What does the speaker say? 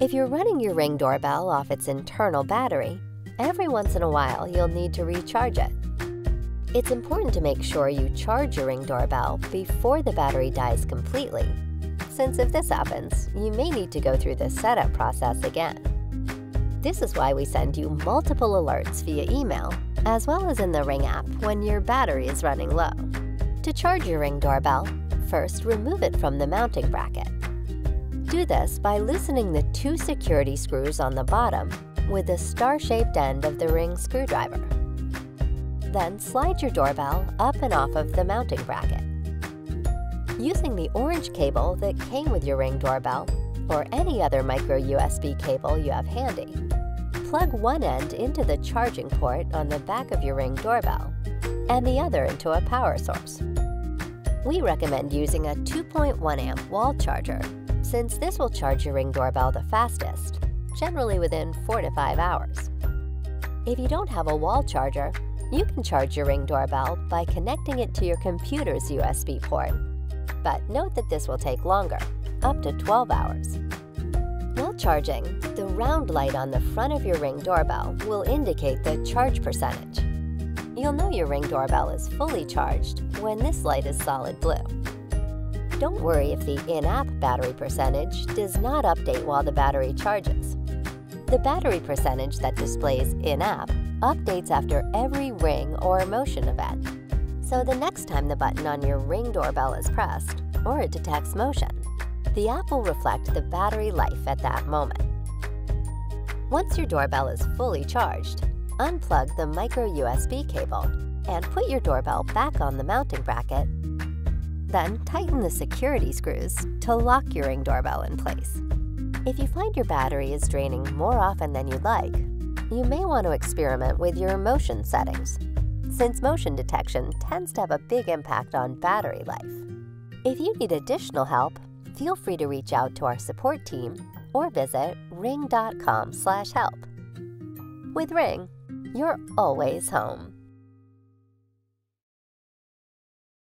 If you're running your Ring doorbell off its internal battery, every once in a while you'll need to recharge it. It's important to make sure you charge your Ring doorbell before the battery dies completely, since if this happens, you may need to go through the setup process again. This is why we send you multiple alerts via email, as well as in the Ring app when your battery is running low. To charge your Ring doorbell, first remove it from the mounting bracket. Do this by loosening the two security screws on the bottom with the star-shaped end of the Ring screwdriver. Then slide your doorbell up and off of the mounting bracket. Using the orange cable that came with your Ring doorbell, or any other micro USB cable you have handy, plug one end into the charging port on the back of your Ring doorbell and the other into a power source. We recommend using a 2.1 amp wall charger since this will charge your Ring doorbell the fastest, generally within 4 to 5 hours. If you don't have a wall charger, you can charge your Ring doorbell by connecting it to your computer's USB port. But note that this will take longer, up to 12 hours. While charging, the round light on the front of your Ring doorbell will indicate the charge percentage. You'll know your Ring doorbell is fully charged when this light is solid blue. Don't worry if the in-app battery percentage does not update while the battery charges. The battery percentage that displays in-app updates after every Ring or Motion event. So the next time the button on your Ring doorbell is pressed, or it detects motion, the app will reflect the battery life at that moment. Once your doorbell is fully charged, unplug the micro USB cable and put your doorbell back on the mounting bracket. Then tighten the security screws to lock your Ring doorbell in place. If you find your battery is draining more often than you'd like, you may want to experiment with your motion settings, since motion detection tends to have a big impact on battery life. If you need additional help, feel free to reach out to our support team or visit ring.com/help. With Ring, you're always home.